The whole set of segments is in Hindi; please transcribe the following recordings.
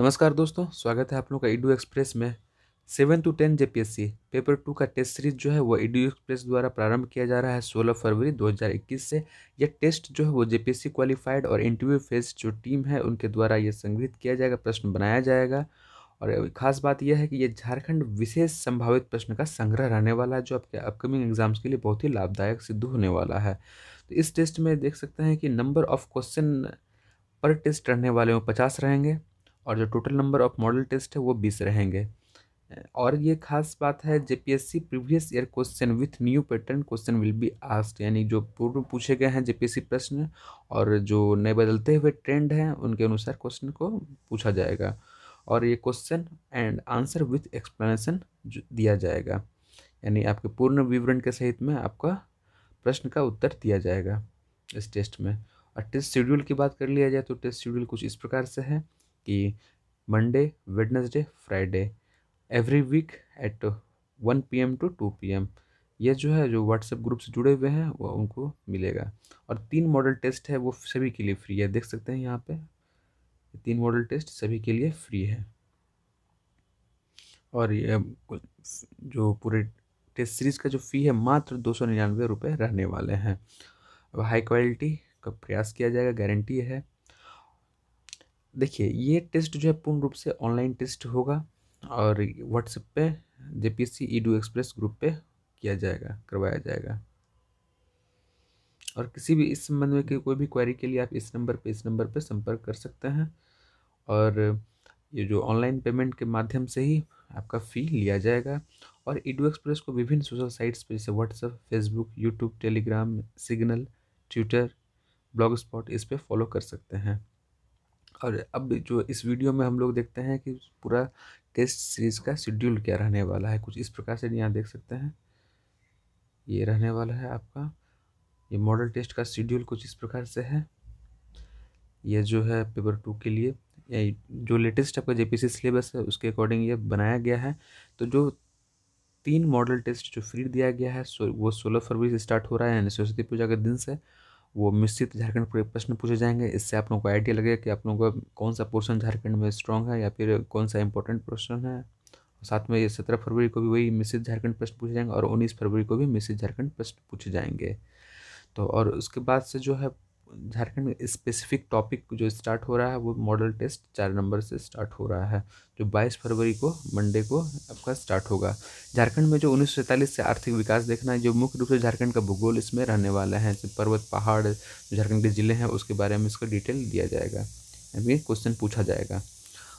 नमस्कार दोस्तों, स्वागत है आप लोगों का ईडू एक्सप्रेस में। Seven to ten JPSC, paper two का टेस्ट सीरीज़ जो है वो ईडू एक्सप्रेस द्वारा प्रारंभ किया जा रहा है सोलह फरवरी 2021 से। यह टेस्ट जो है वो जेपीएससी क्वालिफाइड और इंटरव्यू फ़ेज़ जो टीम है उनके द्वारा ये संग्रहित किया जाएगा, प्रश्न बनाया जाएगा। और खास बात यह है कि ये झारखंड विशेष संभावित प्रश्न का संग्रह रहने वाला है, जो आपके अपकमिंग एग्ज़ाम्स के लिए बहुत ही लाभदायक सिद्ध होने वाला है। तो इस टेस्ट में देख सकते हैं कि नंबर ऑफ़ क्वेश्चन पर टेस्ट रहने वाले वो पचास रहेंगे। और जो total number of model test है, वो बीस रहेंगे। और ये खास बात है JPSC previous year question with new pattern question will be asked यानी जो पूर्व पूछे गए हैं जेपीएससी प्रश्न और जो नए बदलते हुए ट्रेंड हैं, उनके अनुसार क्वेश्चन को पूछा जाएगा। और ये question and answer with explanation दिया जाएगा। यानी आपके पूर्ण विवरण के सहित में आपका प्रश्न का उत्तर दिया जाएगा इस टेस्ट में। और टेस्ट शेड्यूल की बात कर लिया जाए तो टेस्ट शेड्यूल कुछ इस प्रकार से है। कि Monday Wednesday Friday every week at one P M to two P M ये जो है, जो व्हाट्सएप ग्रुप से जुड़े हुए हैं, वो उनको मिलेगा। और तीन मॉडल टेस्ट है, वो सभी के लिए फ्री है। देख सकते हैं यहाँ पे, तीन मॉडल टेस्ट सभी के लिए फ्री है। और ये जो पूरे टेस्ट सीरीज़ का जो फ़ी है, मात्र दो सौ निन्यानवे रुपये रहने वाले हैं। हाई क्वालिटी का प्रयास किया जाएगा गारंटी है। देखिए, ये टेस्ट जो है पूर्ण रूप से ऑनलाइन टेस्ट होगा और व्हाट्सएप पे J P S C edu express group पे किया जाएगा, करवाया जाएगा। और किसी भी इस संबंध में कोई भी क्वेरी के लिए आप इस नंबर पे, इस नंबर पे संपर्क कर सकते हैं और ये जो ऑनलाइन पेमेंट के माध्यम से ही आपका फ़ी लिया जाएगा और ईडू एक्सप्रेस को विभिन्न सोशल साइट्स पर जैसे WhatsApp, Facebook, YouTube, Telegram, Signal, Twitter blog spot इस पर फॉलो कर सकते हैं। और अब जो इस वीडियो में हम लोग देखते हैं कि पूरा टेस्ट सीरीज़ का शेड्यूल क्या रहने वाला है। कुछ इस प्रकार से यहाँ देख सकते हैं। ये रहने वाला है आपका। ये मॉडल टेस्ट का शेड्यूल कुछ इस प्रकार से है। ये जो है पेपर टू के लिए जो लेटेस्ट आपका जेपीसी सिलेबस है, उसके अकॉर्डिंग ये बनाया गया है। तो जो तीन मॉडल टेस्ट जो फ्री दिया गया है वो सोलह फरवरी से स्टार्ट हो रहा है, यानी सरस्वती पूजा के दिन से। वो मिश्रित झारखंड प्रश्न पूछे जाएँगे। इससे आप लोगों को आइडिया लगेगा कि आप लोगों का कौन सा पोर्शन झारखंड में स्ट्रॉन्ग है या फिर कौन सा इंपॉर्टेंट पोर्शन है। साथ में ये सत्रह फरवरी को भी वही मिश्रित झारखंड प्रश्न पूछे जाएँगे और उन्नीस फरवरी को भी मिश्रित झारखंड प्रश्न पूछे जाएँगे। तो और उसके बाद से जो है झारखंड में स्पेसिफिक टॉपिक जो स्टार्ट हो रहा है, वो मॉडल टेस्ट चार नंबर से स्टार्ट हो रहा है, जो 22 फरवरी को मंडे को आपका स्टार्ट होगा। झारखंड में जो उन्नीस सौ सैंतालीस से आर्थिक विकास देखना है, जो मुख्य रूप से झारखंड का भूगोल इसमें रहने वाला है पर्वत, पहाड़, झारखंड के ज़िले हैं, उसके बारे में इसका डिटेल दिया जाएगा। यानी क्वेश्चन पूछा जाएगा।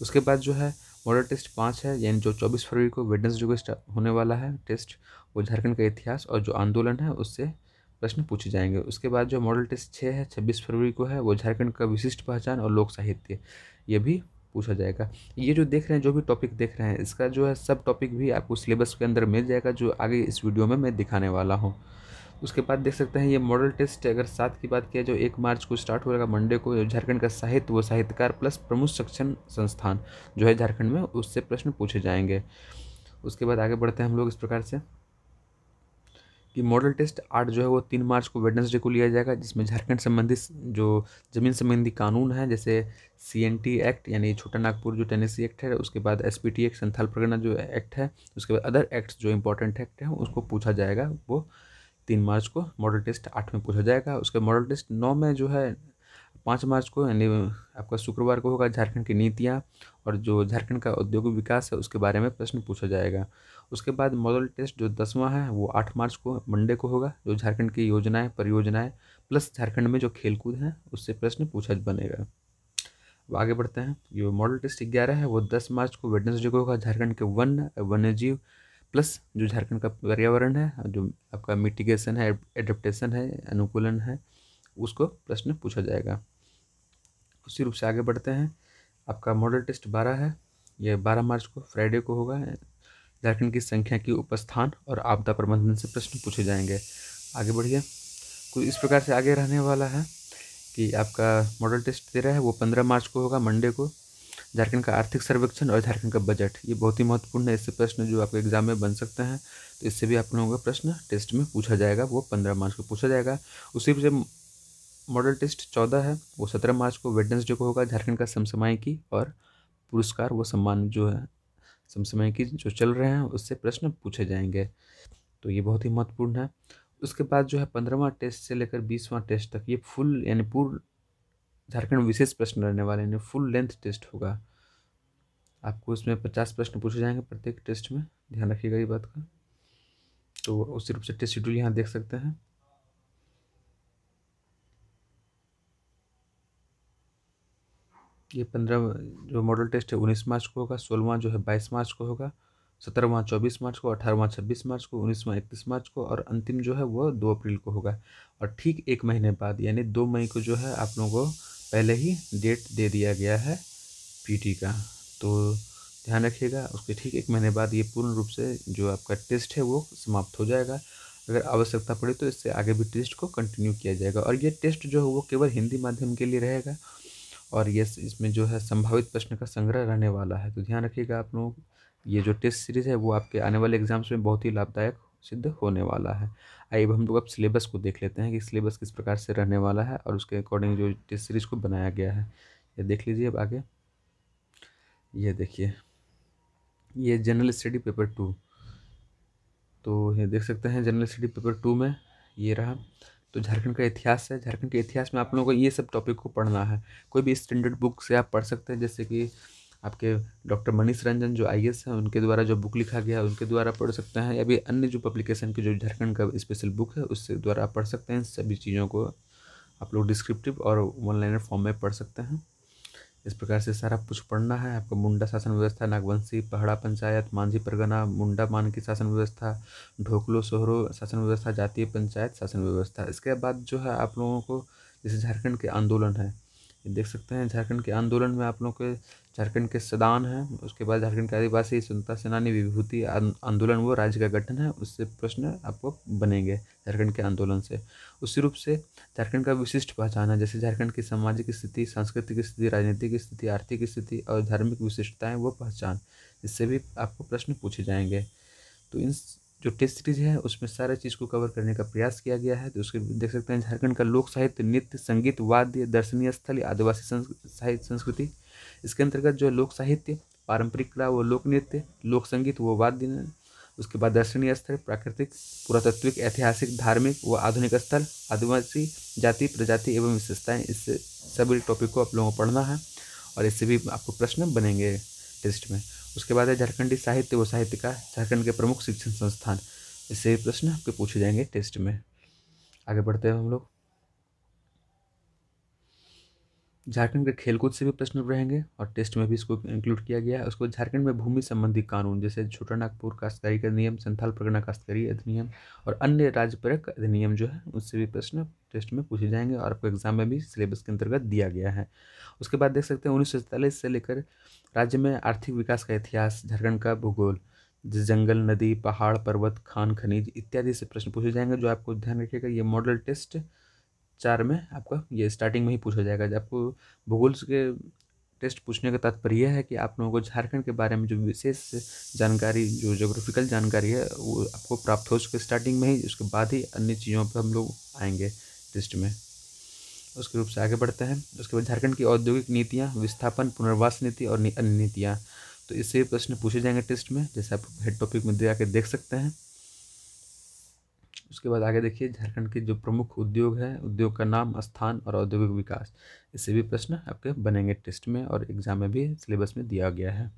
उसके बाद जो है मॉडल टेस्ट पाँच है, यानी जो चौबीस फरवरी को वेडनेसडे को होने वाला है टेस्ट वो झारखंड का इतिहास और जो आंदोलन है, उससे प्रश्न पूछे जाएँगे। उसके बाद जो मॉडल टेस्ट छः है, छब्बीस फरवरी को है, वो झारखंड का विशिष्ट पहचान और लोक साहित्य, ये भी पूछा जाएगा। ये जो देख रहे हैं, जो भी टॉपिक देख रहे हैं, इसका जो है सब टॉपिक भी आपको सिलेबस के अंदर मिल जाएगा, जो आगे इस वीडियो में मैं दिखाने वाला हूँ। उसके बाद देख सकते हैं, ये मॉडल टेस्ट अगर सात की बात किया जो एक मार्च को स्टार्ट हो होगा मंडे को झारखंड का साहित्य व साहित्यकार प्लस प्रमुख शिक्षण संस्थान जो है झारखंड में, उससे प्रश्न पूछे जाएँगे। उसके बाद आगे बढ़ते हैं हम लोग इस प्रकार से। कि मॉडल टेस्ट आठ जो है वो तीन मार्च को वेडनेसडे को लिया जाएगा, जिसमें झारखंड संबंधित जो ज़मीन संबंधी कानून है, जैसे सी एन टी एक्ट यानी छोटा नागपुर जो टेनेसी एक्ट है, उसके बाद S P T act Santhal Pargana जो एक्ट है, उसके बाद अदर एक्ट्स जो इंपॉर्टेंट एक्ट है, उसको पूछा जाएगा, वो तीन मार्च को मॉडल टेस्ट आठ में पूछा जाएगा। उसके मॉडल टेस्ट नौ में जो है, पाँच मार्च को, यानी आपका शुक्रवार को होगा झारखंड की नीतियाँ, और जो झारखंड का औद्योगिक विकास है, उसके बारे में प्रश्न पूछा जाएगा। उसके बाद मॉडल टेस्ट जो दसवां है, वो आठ मार्च को मंडे को होगा, जो झारखंड की योजनाएँ, परियोजनाएँ प्लस झारखंड में जो खेलकूद हैं, उससे प्रश्न पूछा बनेगा। अब आगे बढ़ते हैं। जो मॉडल टेस्ट ग्यारह है, वो दस मार्च को वेडनेसडे को होगा, झारखंड के वन, वन्यजीव प्लस जो झारखंड का पर्यावरण है, जो आपका मिटिगेशन है एडप्टेशन है, अनुकूलन है, उसको प्रश्न पूछा जाएगा। उसी रूप से आगे बढ़ते हैं। आपका मॉडल टेस्ट बारह है, यह बारह मार्च को फ्राइडे को होगा झारखंड की संख्या की उपस्थान और आपदा प्रबंधन से प्रश्न पूछे जाएँगे। आगे बढ़िए। कुछ इस प्रकार से आगे रहने वाला है कि आपका मॉडल टेस्ट दे रहा है, वो पंद्रह मार्च को होगा मंडे को। झारखंड का आर्थिक सर्वेक्षण और झारखंड का बजट, ये बहुत ही महत्वपूर्ण है। इससे प्रश्न जो आपके एग्ज़ाम में बन सकते हैं तो इससे भी आप लोगों का प्रश्न टेस्ट में पूछा जाएगा, वो पंद्रह मार्च को पूछा जाएगा। उसी से मॉडल टेस्ट चौदह है, वो सत्रह मार्च को वेडनेसडे को होगा, झारखंड का समसमाय की और पुरस्कार, व सम्मान जो है समसमय की जो चल रहे हैं, उससे प्रश्न पूछे जाएँगे। तो ये बहुत ही महत्वपूर्ण है। उसके बाद जो है, पंद्रहवा टेस्ट से लेकर बीसवां टेस्ट तक ये फुल यानी पूर्ण झारखंड विशेष प्रश्न रहने वाले यानी फुल लेंथ टेस्ट होगा। आपको इसमें पचास प्रश्न पूछे जाएँगे प्रत्येक टेस्ट में। ध्यान रखिएगा ये बात का। तो उसी रूप से टेस्ट शेड्यूल यहाँ देख सकते हैं। ये पंद्रह जो मॉडल टेस्ट है, उन्नीस मार्च को होगा सोलहवां जो है, बाईस मार्च को होगा सत्रहवां चौबीस मार्च को अठारहवां छब्बीस मार्च को उन्नीसवां इकतीस मार्च को और अंतिम जो है वो दो अप्रैल को होगा। और ठीक एक महीने बाद, यानी दो मई को जो है आप लोगों को पहले ही डेट दे दिया गया है पीटी का। तो ध्यान रखिएगा, उसके ठीक एक महीने बाद ये पूर्ण रूप से जो आपका टेस्ट है वो समाप्त हो जाएगा। अगर आवश्यकता पड़े तो इससे आगे भी टेस्ट को कंटिन्यू किया जाएगा। और ये टेस्ट जो है वो केवल हिंदी माध्यम के लिए रहेगा। और ये इसमें जो है संभावित प्रश्न का संग्रह रहने वाला है। तो ध्यान रखिएगा आप लोग, ये जो टेस्ट सीरीज़ है, वो आपके आने वाले एग्ज़ाम्स में बहुत ही लाभदायक सिद्ध होने वाला है। आइए हम लोग अब सिलेबस को देख लेते हैं कि सिलेबस किस प्रकार से रहने वाला है और उसके अकॉर्डिंग जो टेस्ट सीरीज़ को बनाया गया है। ये देख लीजिए अब आगे। ये देखिए, ये जनरल स्टडी पेपर टू। तो ये देख सकते हैं, जनरल स्टडी पेपर टू में ये रहा। तो झारखंड का इतिहास है। झारखंड के इतिहास में आप लोगों को ये सब टॉपिक को पढ़ना है। कोई भी स्टैंडर्ड बुक से आप पढ़ सकते हैं, जैसे कि आपके डॉक्टर मनीष रंजन जो आई एस हैं, उनके द्वारा जो बुक लिखा गया है उनके द्वारा पढ़ सकते हैं, या भी अन्य जो पब्लिकेशन की जो झारखंड का स्पेशल बुक है उसके द्वारा आप पढ़ सकते हैं। सभी चीज़ों को आप लोग डिस्क्रिप्टिव और वन लाइनर फॉर्म में पढ़ सकते हैं। इस प्रकार से सारा कुछ पढ़ना है। आपको मुंडा शासन व्यवस्था, नागवंशी, पहाड़ा पंचायत, मांझी परगना, मुंडा मान की शासन व्यवस्था, ढोकलो, सोहरो शासन व्यवस्था, जातीय पंचायत शासन व्यवस्था। इसके बाद जो है आप लोगों को, जैसे झारखंड के आंदोलन है देख सकते हैं, झारखंड के आंदोलन में आप लोगों के झारखंड के सदान है, उसके बाद झारखंड के आदिवासी स्वतंत्रता सेनानी विभूति आंदोलन वो राज्य का गठन है, उससे प्रश्न आपको बनेंगे झारखंड के आंदोलन से। उसी रूप से झारखंड का विशिष्ट पहचान है, जैसे झारखंड की सामाजिक स्थिति, सांस्कृतिक स्थिति, राजनीतिक स्थिति, आर्थिक स्थिति और धार्मिक विशिष्टताएँ वो पहचान इससे भी आपको प्रश्न पूछे जाएँगे। तो इन जो टेस्ट सीरीज़ है, उसमें सारे चीज़ को कवर करने का प्रयास किया गया है तो उसके देख सकते हैं झारखंड का लोक साहित्य नृत्य, संगीत, वाद्य, दर्शनीय स्थल, आदिवासी साहित्य संस्कृति इसके अंतर्गत जो लोक साहित्य, पारंपरिक कला, व लोक नृत्य, लोक संगीत, व वाद्य उसके बाद दर्शनीय स्थल, प्राकृतिक, पुरातत्विक, ऐतिहासिक, धार्मिक, व आधुनिक स्थल, आदिवासी, जाति, प्रजाति एवं विशेषताएँ इससे सभी टॉपिक को आप लोगों को पढ़ना है और इससे भी आपको प्रश्न बनेंगे टेस्ट में। उसके बाद है झारखंडी साहित्य, व साहित्य का झारखंड के प्रमुख शिक्षण संस्थान। इससे भी प्रश्न आपके पूछे जाएँगे टेस्ट में। आगे बढ़ते हैं हम लोग। झारखंड के खेलकूद से भी प्रश्न रहेंगे और टेस्ट में भी इसको इंक्लूड किया गया है। उसको झारखंड में भूमि संबंधी कानून, जैसे छोटा नागपुर काश्तकारी का नियम संथाल परगना काश्तकारी अधिनियम और अन्य राज्यपरक अधिनियम जो है, उससे भी प्रश्न टेस्ट में पूछे जाएँगे और आपको एग्ज़ाम में भी सिलेबस के अंतर्गत दिया गया है। उसके बाद देख सकते हैं, उन्नीस सौ सैंतालीस से लेकर राज्य में आर्थिक विकास का इतिहास, झारखंड का भूगोल जंगल, नदी, पहाड़, पर्वत, खान, खनिज इत्यादि से प्रश्न पूछे जाएँगे, जो आपको ध्यान रखिएगा, ये मॉडल टेस्ट चार में आपका ये स्टार्टिंग में ही पूछा जाएगा। जब आपको भूगोल के टेस्ट पूछने का तात्पर्य यह है कि आप लोगों को झारखंड के बारे में जो विशेष जानकारी, जो जोग्राफिकल जानकारी है, वो आपको प्राप्त हो चुके स्टार्टिंग में ही, उसके बाद ही अन्य चीज़ों पर हम लोग आएँगे टेस्ट में। उसके रूप से आगे बढ़ते हैं। उसके बाद झारखंड की औद्योगिक नीतियाँ, विस्थापन, पुनर्वास नीति और अन्य नीतियाँ। तो इससे प्रश्न पूछे जाएँगे टेस्ट में, जैसे आप हेड टॉपिक में दे आके देख सकते हैं। उसके बाद आगे देखिए, झारखंड के जो प्रमुख उद्योग है, उद्योग का नाम, स्थान और औद्योगिक विकास, इससे भी प्रश्न आपके बनेंगे टेस्ट में और एग्ज़ाम में भी सिलेबस में दिया गया है।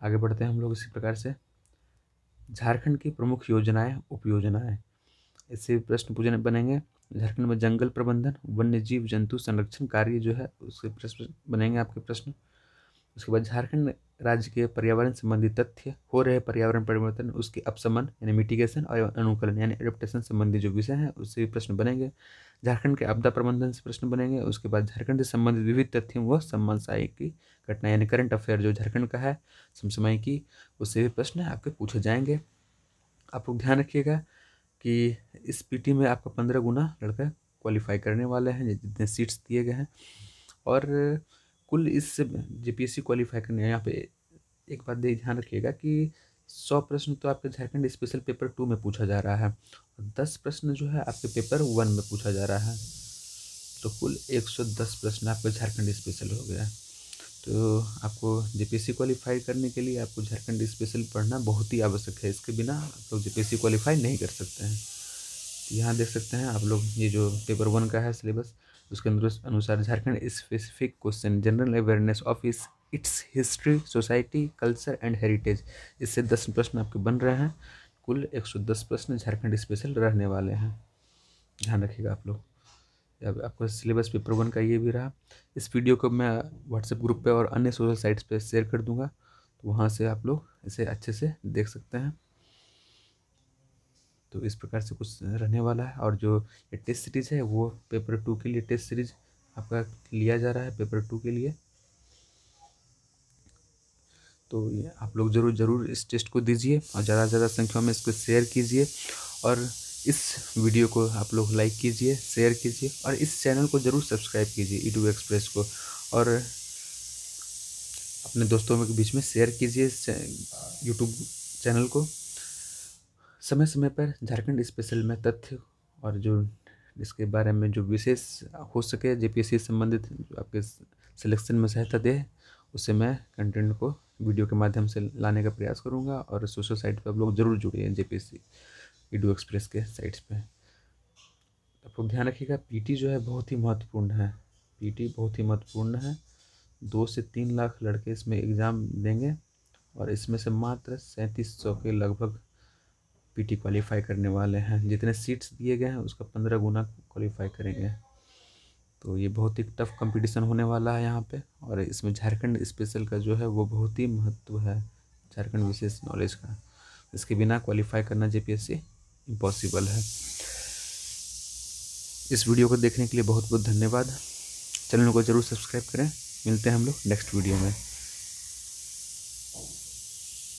आगे बढ़ते हैं हम लोग इसी प्रकार से। झारखंड की प्रमुख योजनाएँ, उपयोजनाएँ, इससे भी प्रश्न पूछने बनेंगे। झारखंड में जंगल प्रबंधन वन्य जीव जंतु संरक्षण कार्य जो है उसके प्रश्न बनेंगे आपके प्रश्न। उसके बाद झारखंड राज्य के पर्यावरण संबंधी तथ्य, हो रहे पर्यावरण परिवर्तन, उसके अपशमन, यानी मिटिगेशन और अनुकूलन, यानी एडप्टेशन संबंधी जो विषय हैं, उससे भी प्रश्न बनेंगे। झारखंड के आपदा प्रबंधन से प्रश्न बनेंगे, उसके बाद झारखंड से संबंधित विविध तथ्यों व सम्मानसाई की घटना, यानी करंट अफेयर जो झारखंड का है समसमय की, उससे भी प्रश्न आपके पूछे जाएँगे। आप लोग ध्यान रखिएगा कि इस पीटी में आपका पंद्रह गुना लड़का क्वालिफाई करने वाले हैं, जितने सीट्स दिए गए हैं। और कुल इस जे पी क्वालिफाई करने यहाँ पे एक बात ध्यान रखिएगा कि सौ प्रश्न तो आपके झारखंड स्पेशल पेपर टू में पूछा जा रहा है। और दस प्रश्न जो है आपके पेपर वन में पूछा जा रहा है। तो कुल एक सौ दस प्रश्न आपके झारखंड स्पेशल हो गया। तो आपको जेपीएससी क्वालिफाई करने के लिए आपको झारखंड स्पेशल पढ़ना बहुत ही आवश्यक है। इसके बिना आप लोग जेपीएससी क्वालिफाई नहीं कर सकते हैं। यहाँ देख सकते हैं, आप लोग ये जो पेपर वन का है सिलेबस उसके अनुसार Jharkhand specific question general awareness of इस its history society culture and heritage इससे दस प्रश्न आपके बन रहे हैं। कुल एक सौ दस प्रश्न झारखंड स्पेशल रहने वाले हैं। ध्यान रखिएगा आप लोग। अब आपका सिलेबस पेपर वन का ये भी रहा। इस वीडियो को मैं व्हाट्सएप ग्रुप पे और अन्य सोशल साइट्स पे शेयर कर दूँगा। तो वहाँ से आप लोग इसे अच्छे से देख सकते हैं। तो इस प्रकार से कुछ रहने वाला है। और जो ये टेस्ट सीरीज़ है, वो पेपर टू के लिए टेस्ट सीरीज़ आपका लिया जा रहा है पेपर टू के लिए। तो आप लोग ज़रूर ज़रूर इस टेस्ट को दीजिए और ज़्यादा से ज़्यादा संख्या में इसको शेयर कीजिए। और इस वीडियो को आप लोग लाइक कीजिए, शेयर कीजिए और इस चैनल को ज़रूर सब्सक्राइब कीजिए यूट्यूब एक्सप्रेस को। और अपने दोस्तों के बीच में शेयर कीजिए यूट्यूब चैनल को। समय समय पर झारखंड स्पेशल में तथ्य और जो इसके बारे में जो विशेष हो सके जेपीएससी से संबंधित आपके सिलेक्शन में सहायता दे उससे मैं कंटेंट को वीडियो के माध्यम से लाने का प्रयास करूँगा और सोशल साइट पर आप लोग ज़रूर जुड़िए J P S C video express के साइट्स पे। आप लोग ध्यान रखिएगा पीटी जो है बहुत ही महत्वपूर्ण है। पीटी बहुत ही महत्वपूर्ण है। दो से तीन लाख लड़के इसमें एग्ज़ाम देंगे और इसमें से मात्र सैंतीस सौ के लगभग पीटी क्वालिफाई करने वाले हैं। जितने सीट्स दिए गए हैं, उसका पंद्रह गुना क्वालिफाई करेंगे। तो ये बहुत ही टफ कंपटीशन होने वाला है यहाँ पे। और इसमें झारखंड स्पेशल का जो है, वो बहुत ही महत्व है झारखंड विशेष नॉलेज का। इसके बिना क्वालिफाई करना जेपीएससी इम्पॉसिबल है। इस वीडियो को देखने के लिए बहुत बहुत धन्यवाद। चैनल को ज़रूर सब्सक्राइब करें। मिलते हैं हम लोग नेक्स्ट वीडियो में।